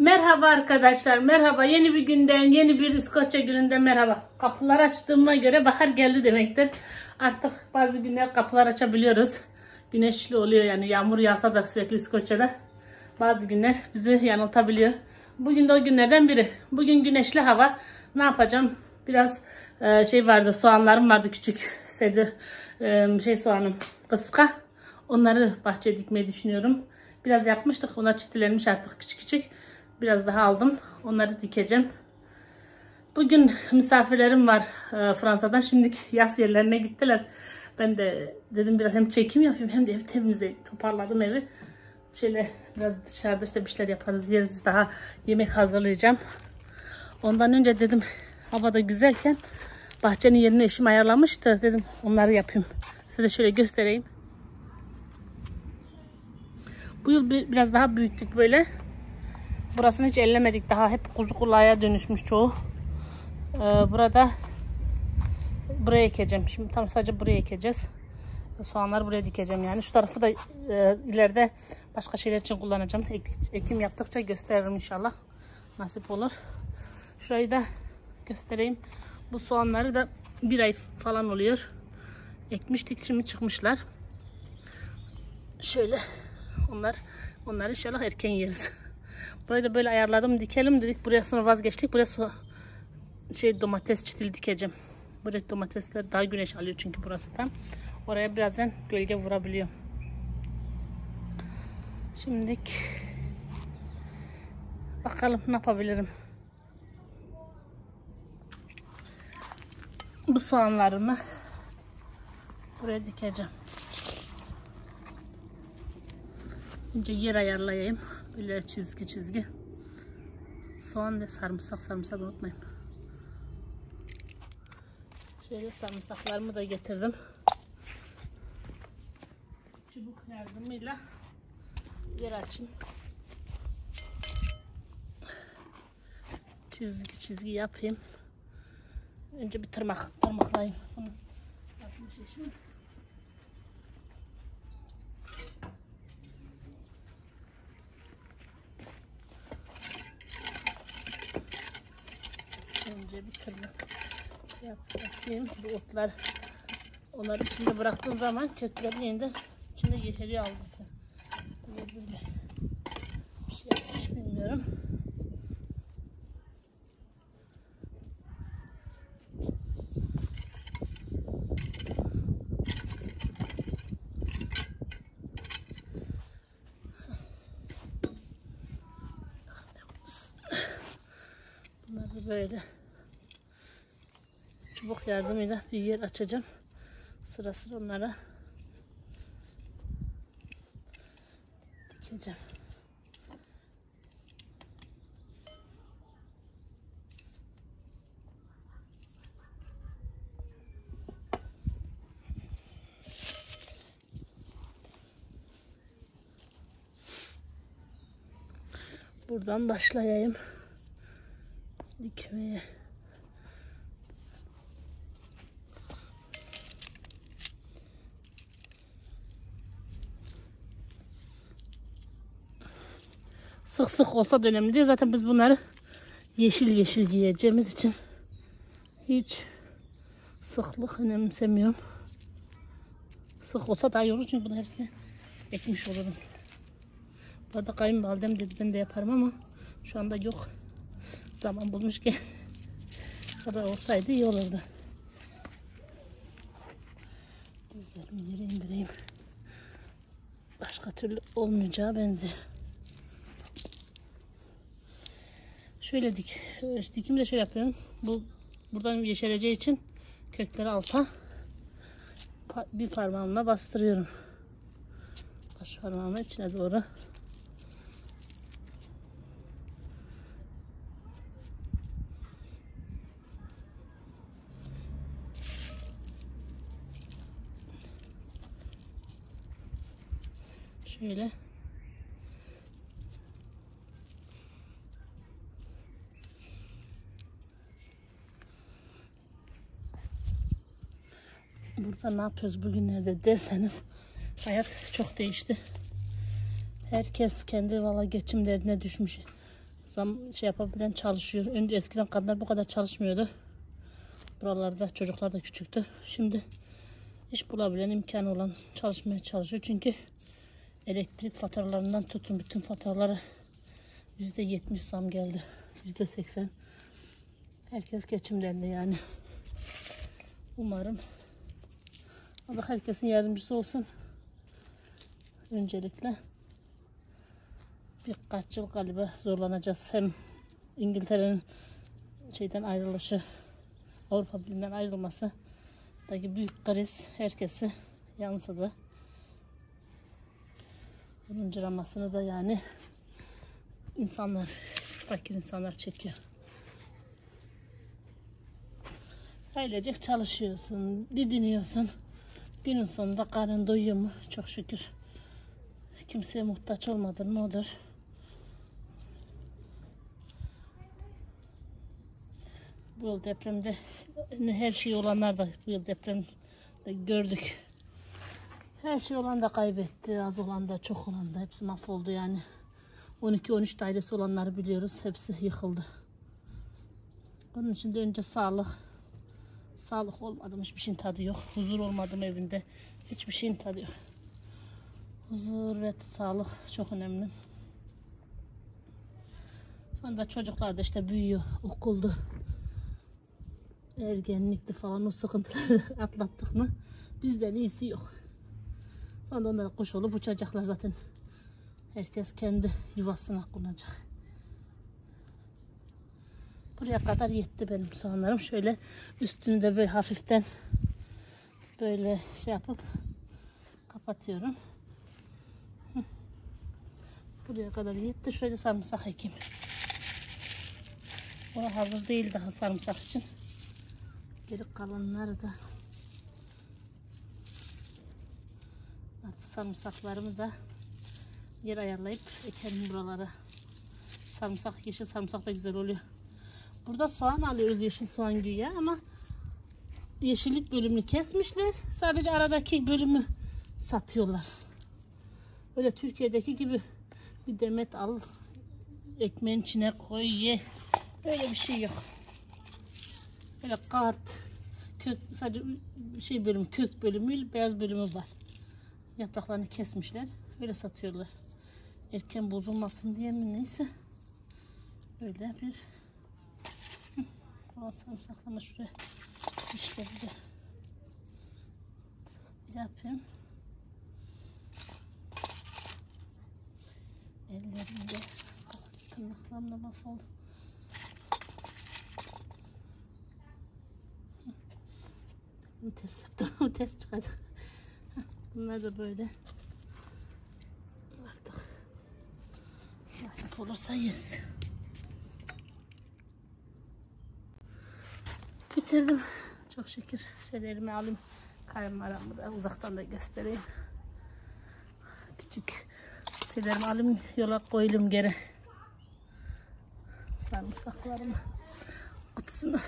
Merhaba arkadaşlar, merhaba. Yeni bir günden, yeni bir İskoçya gününden merhaba. Kapılar açtığıma göre bahar geldi demektir. Artık bazı günler kapılar açabiliyoruz. Güneşli oluyor yani yağmur yağsa da sürekli İskoçya'da. Bazı günler bizi yanıltabiliyor. Bugün de o günlerden biri. Bugün güneşli hava. Ne yapacağım? Biraz e, şey vardı, soğanlarım vardı küçük. Sedi, e, şey soğanım, kıska. Onları bahçeye dikmeyi düşünüyorum. Biraz yapmıştık. Onlar çitilenmiş artık küçük küçük. Biraz daha aldım. Onları dikeceğim. Bugün misafirlerim var e, Fransa'dan. Şimdi yaz yerlerine gittiler. Ben de dedim biraz hem çekim yapayım hem de ev temize toparladım evi. Şöyle biraz dışarıda işte bir şeyler yaparız yeriz. Daha yemek hazırlayacağım. Ondan önce dedim havada güzelken bahçenin yerini eşim ayarlamıştı. Dedim onları yapayım. Size de şöyle göstereyim. Bu yıl bir, biraz daha büyüttük böyle. Burasını hiç ellemedik. Daha hep kuzu kulağa dönüşmüş çoğu. Ee, burada buraya ekeceğim. Şimdi tam sadece buraya ekeceğiz. Soğanları buraya dikeceğim yani. Şu tarafı da e, ileride başka şeyler için kullanacağım. Ek, ekim yaptıkça gösteririm inşallah. Nasip olur. Şurayı da göstereyim. Bu soğanları da bir ay falan oluyor. Ekmiştik şimdi çıkmışlar. Şöyle onlar onları inşallah erken yeriz. Burayı da böyle ayarladım dikelim dedik. Buraya sonra vazgeçtik. Buraya so şey domates çitil dikeceğim. Buraya domatesler daha güneş alıyor çünkü burası tam. Oraya birazdan gölge vurabiliyor. Şimdilik bakalım ne yapabilirim. Bu soğanlarımı buraya dikeceğim. Önce yer ayarlayayım. Böyle çizgi çizgi. Soğan ve sarımsak sarımsak unutmayın. Şöyle sarımsaklarımı da getirdim. Çubuk yardımıyla yer açın. Çizgi çizgi yapayım. Önce bir tırmak tırmaklayayım. Bunu yapmış eşim. Önce bir tırnak yapayım. Bu otlar onları içinde bıraktığım zaman kökleri yeniden içinde yeşeriyor algısı. Böyle bir şey yapmış bilmiyorum. Bunları böyle çubuk yardımıyla bir yer açacağım. Sıra sıra onlara dikeceğim. Buradan başlayayım dikmeye. Sık sık olsa da önemli değil. Zaten biz bunları yeşil yeşil giyeceğimiz için hiç sıklık önemsemiyorum. Sık olsa daha iyi olur çünkü bunu hepsini ekmiş olurum. Bu arada kayınvalidem dedi ben de yaparım ama şu anda yok. Zaman bulmuşken kadar olsaydı iyi olurdu. Dizlerimi yere indireyim. Başka türlü olmayacağı benziyor. Şöyle dik. Dikimi de şöyle yapıyorum. Bu buradan yeşereceği için kökleri alta bir parmağımla bastırıyorum. Baş parmağımla içine doğru. Şöyle. Burada ne yapıyoruz bugünlerde derseniz hayat çok değişti. Herkes kendi valla geçim derdine düşmüş. zam şey yapabilen çalışıyor. Önce eskiden kadınlar bu kadar çalışmıyordu. Buralarda çocuklar da küçüktü. Şimdi iş bulabilen imkanı olan çalışmaya çalışıyor. Çünkü elektrik faturalarından tutun bütün faturalara %70 zam geldi. %80. Herkes geçimlerinde yani. Umarım Allah herkesin yardımcısı olsun. Öncelikle birkaç yıl galiba zorlanacağız. Hem İngiltere'nin şeyden ayrılışı, Avrupa Birliği'nden ayrılması daki büyük kriz herkesi yansıdı. Bunun cıramasını da yani insanlar, fakir insanlar çekiyor. Ailecek çalışıyorsun, didiniyorsun. Günün sonunda karın doyuyor mu? Çok şükür. Kimseye muhtaç olmadın mı odur. Bu yıl depremde her şey olanlar da bu yıl depremde gördük. Her şey olan da kaybetti. Az olan da çok olan da hepsi mahvoldu yani. 12-13 dairesi olanları biliyoruz. Hepsi yıkıldı. Onun için de önce sağlık. Sağlık olmadı hiçbir şeyin tadı yok. Huzur olmadım evinde. Hiçbir şeyin tadı yok. Huzur ve sağlık çok önemli. Sonra da çocuklar da işte büyüyor. Okuldu. Ergenlikti falan o sıkıntıları atlattık mı bizden iyisi yok. Sonra onlara kuş olup uçacaklar zaten. Herkes kendi yuvasına konacak. Buraya kadar yetti benim soğanlarım. Şöyle üstünü de böyle hafiften böyle şey yapıp kapatıyorum. Buraya kadar yetti. Şöyle sarımsak ekeyim. O hazır değil daha sarımsak için. Geri kalanları da artık sarımsaklarımı da yer ayarlayıp ekerim buralara. Sarımsak, yeşil sarımsak da güzel oluyor. Burada soğan alıyoruz yeşil soğan güya ama yeşillik bölümünü kesmişler. Sadece aradaki bölümü satıyorlar. Öyle Türkiye'deki gibi bir demet al ekmeğin içine koy ye. Öyle bir şey yok. Böyle kart kök sadece şey bölümü kök bölümü beyaz bölümü var. Yapraklarını kesmişler. Öyle satıyorlar. Erken bozulmasın diye mi neyse. Öyle bir Falan sarımsaklama şuraya işte bir de yapayım. Ellerimde tırnaklarımla mahvoldu. Bunu ters yaptım. ters çıkacak. Bunlar da böyle. Artık nasip olursa yeriz. Bitirdim. Çok şükür. Şöyle elime alayım. Kaymaramı da uzaktan da göstereyim. Küçük şeylerimi alayım. Yola koyayım geri. Sarımsaklarımı kutusuna